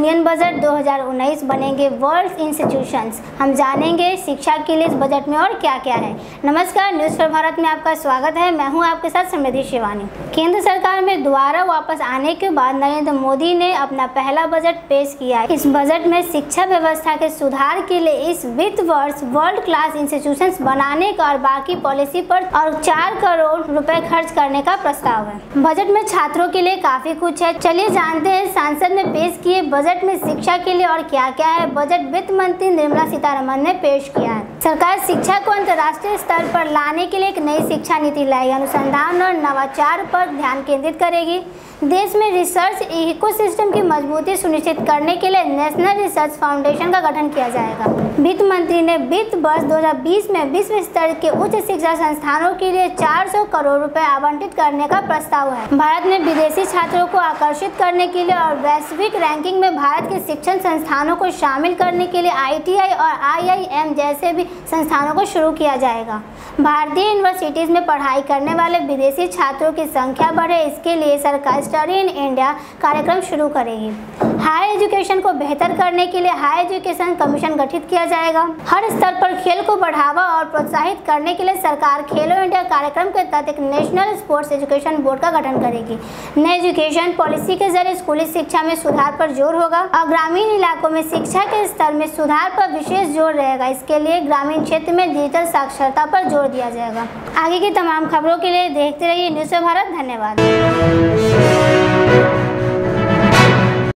2019 बनेंगे world institutions. हम जानेंगे शिक्षा के लिए इस बजट में और क्या क्या है। नमस्कार, न्यूज़ फॉर भारत में आपका स्वागत है। मैं हूँ आपके साथ समृद्धि शिवानी। केंद्र सरकार में दोबारा वापस आने के बाद नरेंद्र मोदी ने अपना पहला बजट पेश किया इस बजट में शिक्षा व्यवस्था के सुधार के लिए इस वित्त वर्ष वर्ल्ड क्लास इंस्टीट्यूशंस बनाने का और बाकी पॉलिसी पर और चार करोड़ रुपए खर्च करने का प्रस्ताव है। बजट में छात्रों के लिए काफ़ी कुछ है। चलिए जानते हैं, सांसद ने पेश किए बजट में शिक्षा के लिए और क्या क्या है? बजट वित्त मंत्री निर्मला सीतारमन ने पेश किया है। सरकार शिक्षा को अंतर्राष्ट्रीय स्तर पर लाने के लिए एक नई शिक्षा नीति लाएगी। अनुसंधान और नवाचार पर ध्यान केंद्रित करेगी। देश में रिसर्च इकोसिस्टम की मजबूती सुनिश्चित करने के लिए नेशनल रिसर्च फाउंडेशन का गठन किया जाएगा। वित्त मंत्री ने वित्त वर्ष 2020 में विश्व स्तर के उच्च शिक्षा संस्थानों के लिए 400 करोड़ रुपए आवंटित करने का प्रस्ताव है। भारत में विदेशी छात्रों को आकर्षित करने के लिए और वैश्विक रैंकिंग में भारत के शिक्षण संस्थानों को शामिल करने के लिए आईटीआई और आईआईएम जैसे भी संस्थानों को शुरू किया जाएगा। भारतीय यूनिवर्सिटीज़ में पढ़ाई करने वाले विदेशी छात्रों की संख्या बढ़े, इसके लिए सरकार स्टडी इन इंडिया कार्यक्रम शुरू करेगी। हायर एजुकेशन को बेहतर करने के लिए हायर एजुकेशन कमीशन गठित किया जाएगा। हर स्तर पर खेल को बढ़ावा और प्रोत्साहित करने के लिए सरकार खेलो इंडिया कार्यक्रम के तहत एक नेशनल स्पोर्ट्स एजुकेशन बोर्ड का गठन करेगी। नई एजुकेशन पॉलिसी के ज़रिए स्कूली शिक्षा में सुधार पर ज़ोर होगा और ग्रामीण इलाकों में शिक्षा के स्तर में सुधार पर विशेष ज़ोर रहेगा। इसके लिए ग्रामीण क्षेत्र में डिजिटल साक्षरता पर ज़ोर दिया जाएगा। आगे की तमाम खबरों के लिए देखते रहिए न्यूज़ भारत धन्यवाद।